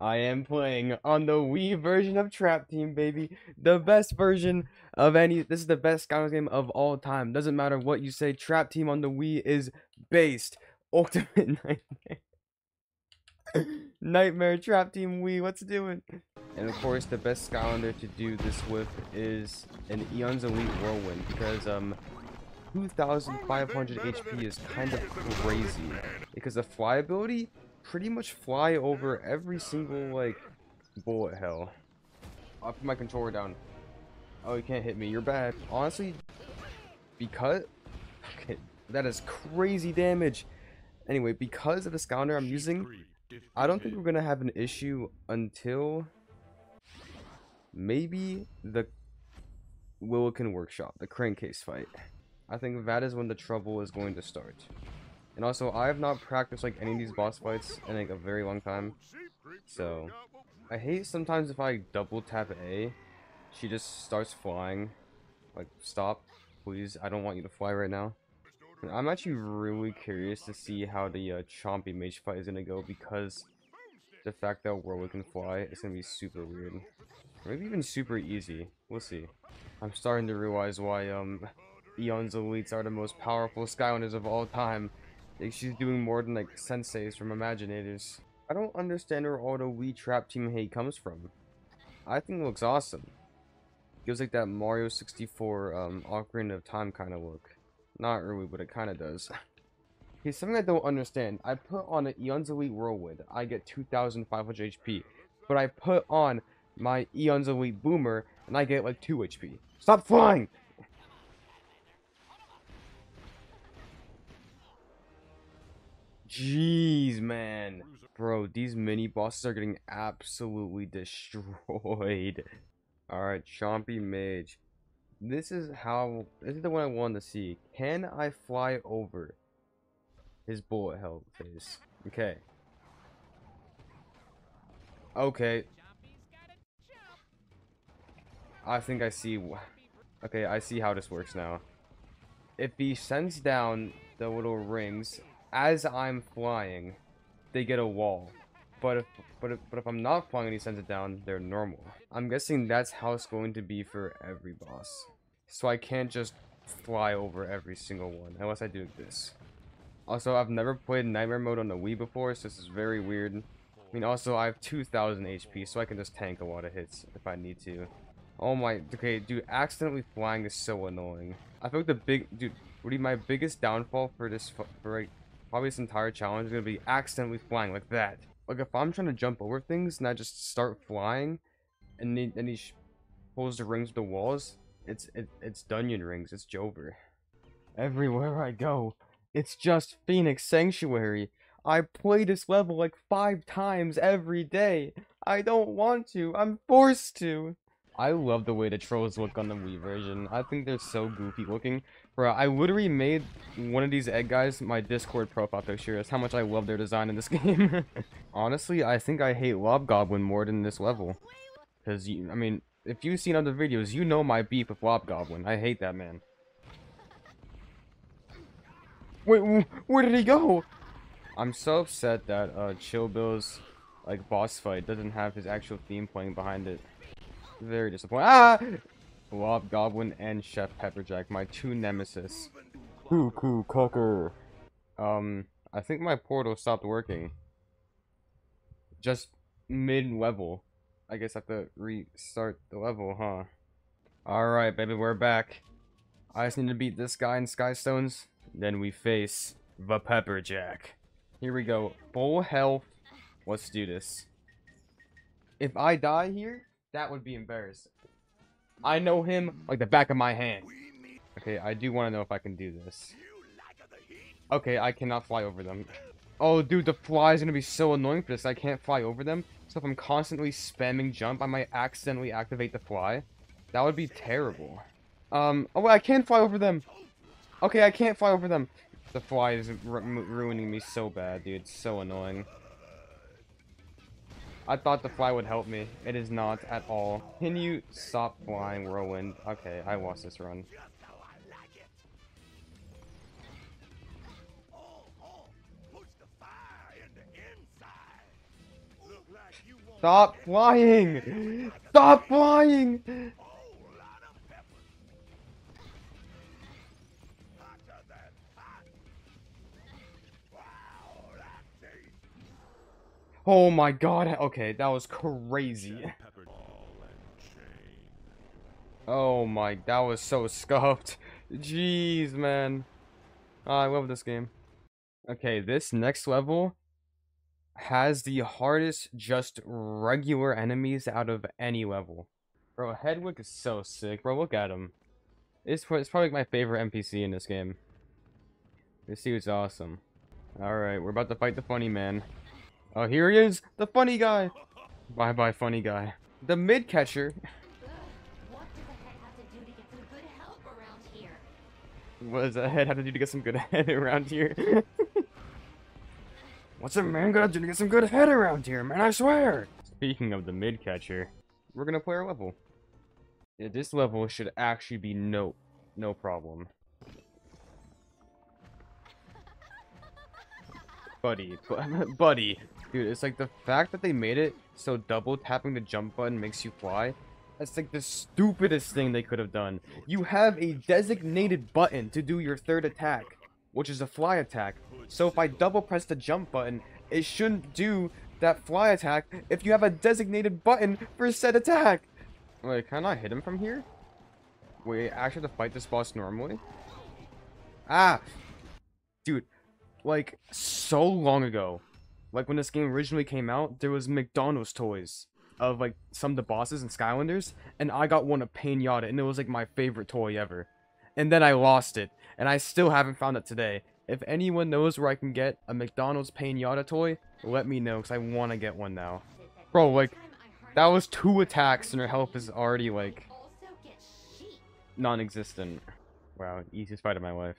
I am playing on the Wii version of Trap Team, baby. The best version of any. This is the best Skylanders game of all time. Doesn't matter what you say. Trap Team on the Wii is based. Ultimate Nightmare. Nightmare Trap Team Wii. What's doing? And of course, the best Skylander to do this with is an Eon's Elite Whirlwind because um. 2500 HP is kind of crazy because the fly ability pretty much fly over every single like bullet hell. I'll put my controller down. Oh, you can't hit me. You're bad. Honestly, because okay, that is crazy damage. Anyway, because of the Skylander I'm using, I don't think we're gonna have an issue until maybe the Willikin Workshop, the crankcase fight. I think that is when the trouble is going to start. And also, I have not practiced like any of these boss fights in like a very long time. So, I hate sometimes if I double tap A, she just starts flying. Like, stop, please. I don't want you to fly right now. And I'm actually really curious to see how the uh, Chompy Mage fight is gonna go because the fact that Whirlwind can fly is gonna be super weird. maybe even super easy. We'll see. I'm starting to realize why um Eon's elites are the most powerful Skylanders of all time. Like she's doing more than like senseis from Imaginators. I don't understand where all the Wii Trap Team hate comes from. I think it looks awesome. Gives like that Mario 64 um, Ocarina of Time kind of look. Not really, but it kind of does. Here's something I don't understand. I put on an Eon's Elite Whirlwind, I get 2,500 HP. But I put on my Eon's Elite Boomer, and I get like 2 HP. Stop flying! Jeez, man. Bro, these mini bosses are getting absolutely destroyed. Alright, Chompy Mage. This is how, this is the one I wanted to see. Can I fly over his bullet hell face? Okay. Okay. I think I see, okay, I see how this works now. If he sends down the little rings as I'm flying, they get a wall. But if but if, but if I'm not flying and he sends it down, they're normal. I'm guessing that's how it's going to be for every boss. So I can't just fly over every single one, unless I do this. Also, I've never played Nightmare Mode on the Wii before, so this is very weird. I mean, also, I have 2,000 HP, so I can just tank a lot of hits if I need to. Oh my, okay, dude, accidentally flying is so annoying. I feel like the big, dude, really my biggest downfall for this, for like, probably this entire challenge is going to be accidentally flying like that. Like, if I'm trying to jump over things and I just start flying, and then, and he pulls the rings with the walls, it's, it, it's Dunyan rings, it's Jover. Everywhere I go, it's just Phoenix Sanctuary. I play this level like five times every day. I don't want to, I'm forced to. I love the way the trolls look on the Wii version. I think they're so goofy looking. Bro, I literally made one of these egg guys my Discord profile picture. That's how much I love their design in this game. Honestly, I think I hate Lobgoblin more than this level. Because, I mean, if you've seen other videos, you know my beef with Lobgoblin. I hate that man. Wait, where did he go? I'm so upset that uh, Chill Bill's like boss fight doesn't have his actual theme playing behind it. Very disappointing. Ah! Lobgoblin and Chef Pepperjack, my two nemesis. Cuckoo Clocker. Um, I think my portal stopped working. Just mid-level. I guess I have to restart the level, huh? Alright, baby, we're back. I just need to beat this guy in Skystones. Then we face the Pepperjack. Here we go. Full health. Let's do this. If I die here, that would be embarrassing. I know him like the back of my hand. Okay, I do want to know if I can do this. Okay, I cannot fly over them. Oh, dude, the fly is going to be so annoying for this. I can't fly over them. So if I'm constantly spamming jump, I might accidentally activate the fly. That would be terrible. Um, oh, I can fly over them. Okay, I can't fly over them. The fly is ruining me so bad, dude. It's so annoying. I thought the fly would help me. It is not at all. Can you stop flying, Whirlwind? Okay, I lost this run. Stop flying! Stop flying! Oh my god, okay, that was crazy. Oh my, that was so scuffed. Jeez, man. I love this game. Okay, this next level has the hardest just regular enemies out of any level. Bro, Hedwig is so sick. Bro, look at him. It's, it's probably my favorite NPC in this game. This dude's awesome. Alright, we're about to fight the funny man. Oh, here he is! The funny guy! Bye-bye, funny guy. The Dreamcatcher. What does a head have to do to get some good head around here? What's a man gonna do to get some good head around here, man? I swear! Speaking of the Dreamcatcher, we're gonna play our level. Yeah, this level should actually be no, no problem. Buddy, buddy. Dude, it's like the fact that they made it so double tapping the jump button makes you fly that's like the stupidest thing they could have done. You have a designated button to do your third attack, which is a fly attack. So if I double press the jump button, it shouldn't do that fly attack if you have a designated button for said attack. Wait, can I hit him from here? Wait, I actually have to fight this boss normally? Ah! Dude, like, so long ago, like when this game originally came out, there was McDonald's toys of like some of the bosses and Skylanders, and I got one of Pain-Yatta, and it was like my favorite toy ever. And then I lost it, and I still haven't found it today. If anyone knows where I can get a McDonald's Pain-Yatta toy, let me know, because I want to get one now. Bro, like, that was two attacks, and her health is already, like, non-existent. Wow, easiest fight of my life.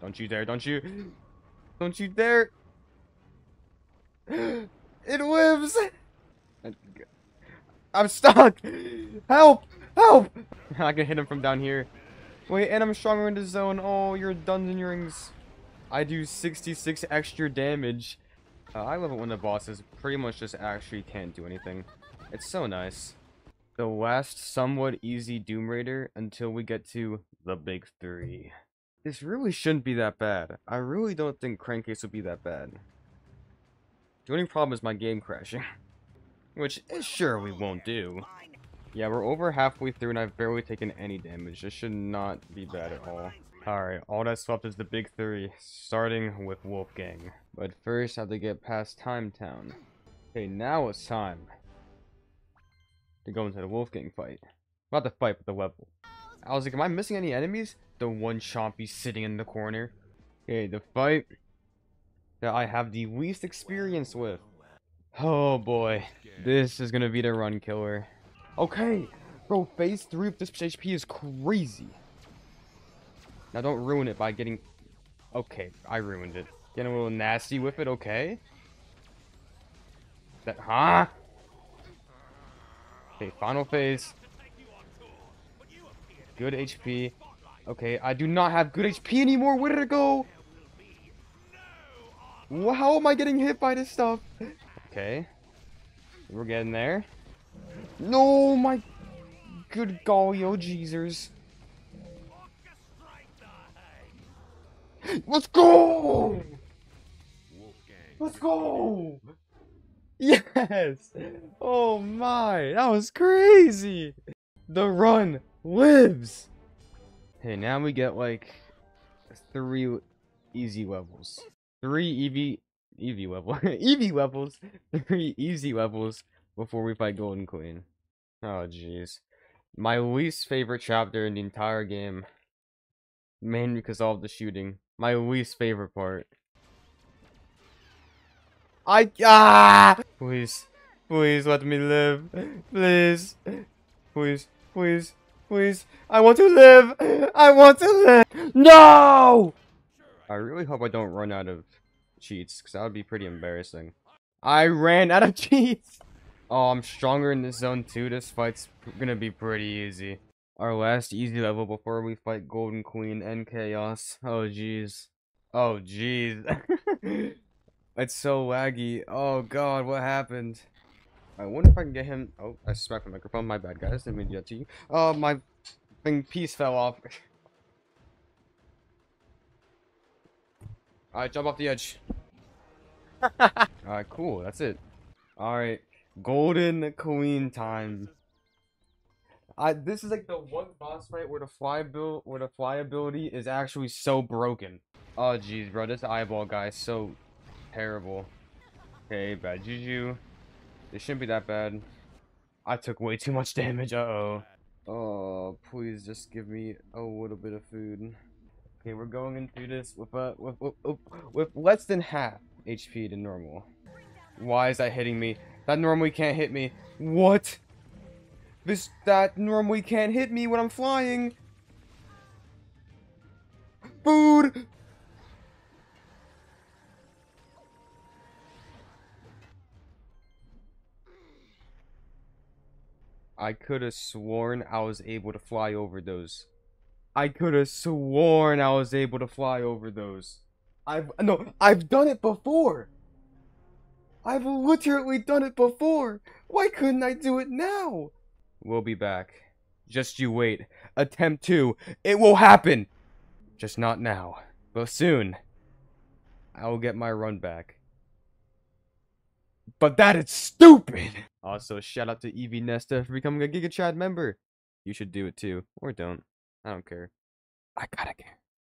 Don't you dare, don't you... Don't you dare! It lives! I'm stuck! Help! Help! I can hit him from down here. Wait, and I'm stronger in the zone. Oh, your dungeon rings. I do 66 extra damage. Uh, I love it when the bosses pretty much just actually can't do anything. It's so nice. The last somewhat easy Doom Raider until we get to the big three. This really shouldn't be that bad. I really don't think Crankcase would be that bad. The only problem is my game crashing. Which, sure, we won't do. Yeah, we're over halfway through and I've barely taken any damage. This should not be bad at all. Alright, all that's left is the big three, starting with Wolfgang. But first, I have to get past Time Town. Okay, now it's time to go into the Wolfgang fight. Not the fight, but the level. I was like, am I missing any enemies? The one Chompy sitting in the corner. Okay, the fight that I have the least experience with. Oh boy. This is gonna be the run killer. Okay. Bro, phase 3 of this HP is crazy. Now don't ruin it by getting... Okay, I ruined it. Getting a little nasty with it, okay? That, huh? Okay, final phase. Good HP. Okay, I do not have good HP anymore. Where did it go? How am I getting hit by this stuff? Okay. We're getting there. No, my good golly, oh Jeezers. Let's go! Let's go! Yes! Oh my, that was crazy! The run lives! Hey, now we get like three easy levels. Three EV Eevee level. Eevee levels. Three easy levels before we fight Golden Queen. Oh, jeez. My least favorite chapter in the entire game. Mainly because of all the shooting. My least favorite part. I- Ah! Please. Please let me live. Please. Please. Please. Please. I want to live! I want to live! No! I really hope I don't run out of cheats, because that would be pretty embarrassing. I ran out of cheats! Oh, I'm stronger in this zone too. This fight's gonna be pretty easy. Our last easy level before we fight Golden Queen and Chaos. Oh, jeez. Oh, jeez. it's so laggy. Oh, God, what happened? I wonder if I can get him. Oh, I smacked my microphone. My bad, guys. Didn't mean to do that to you. Oh, my thing piece fell off. Alright, jump off the edge. Alright, cool. That's it. Alright. Golden Queen time. I this is like the one boss fight where the fly build where the fly ability is actually so broken. Oh jeez, bro, this eyeball guy is so terrible. Okay, bad juju. It shouldn't be that bad. I took way too much damage. Uh oh. Oh, please just give me a little bit of food. Okay, we're going into this with uh with with, with less than half HP to normal. Why is that hitting me? That normally can't hit me. What? This that normally can't hit me when I'm flying. Food. I could have sworn I was able to fly over those. I could have sworn I was able to fly over those. I've no, I've done it before. I've literally done it before. Why couldn't I do it now? We'll be back. Just you wait. Attempt two. It will happen. Just not now, but soon. I will get my run back. But that is stupid! Also, shout out to Evie Nesta for becoming a Giga Chad member. You should do it too. Or don't. I don't care. I gotta care.